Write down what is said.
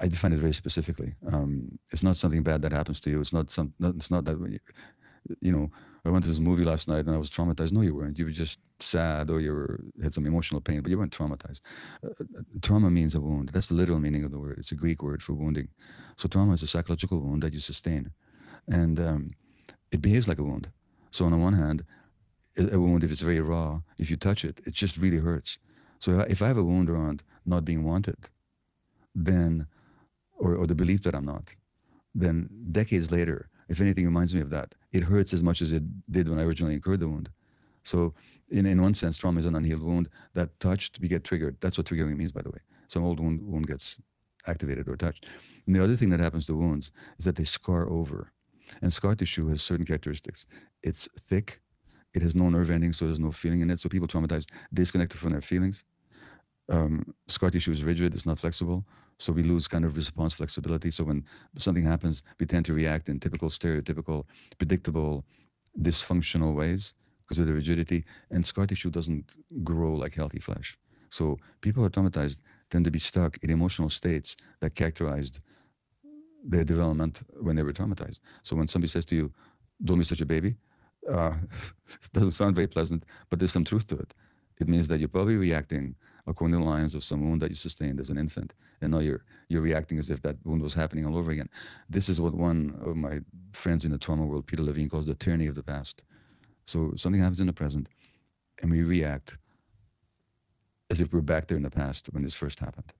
I define it very specifically. Um, it's not something bad that happens to you. It's not some. Not, it's not that. You, know, I went to this movie last night and I was traumatized. No, you weren't. You were just sad or you were, had some emotional pain, but you weren't traumatized. Uh, trauma means a wound. That's the literal meaning of the word. It's a Greek word for wounding. So trauma is a psychological wound that you sustain, and um, it behaves like a wound. So on the one hand, a wound, if it's very raw, if you touch it, it just really hurts. So if I have a wound around not being wanted, then, or, or the belief that I'm not, then decades later, if anything reminds me of that, it hurts as much as it did when I originally incurred the wound. So in, in one sense, trauma is an unhealed wound that touched, we get triggered. That's what triggering means, by the way. Some old wound, wound gets activated or touched. And the other thing that happens to wounds is that they scar over. And scar tissue has certain characteristics. It's thick, it has no nerve ending, so there's no feeling in it. So people traumatized, disconnected from their feelings. Um, scar tissue is rigid, it's not flexible. So we lose kind of response flexibility. So when something happens, we tend to react in typical, stereotypical, predictable, dysfunctional ways because of the rigidity. And scar tissue doesn't grow like healthy flesh. So people who are traumatized tend to be stuck in emotional states that characterized their development when they were traumatized. So when somebody says to you, "Don't be such a baby," uh, it doesn't sound very pleasant, but there's some truth to it. It means that you're probably reacting according to the lines of some wound that you sustained as an infant, and now you're you're reacting as if that wound was happening all over again. This is what one of my friends in the trauma world, Peter Levine, calls the tyranny of the past. So something happens in the present, and we react as if we're back there in the past when this first happened.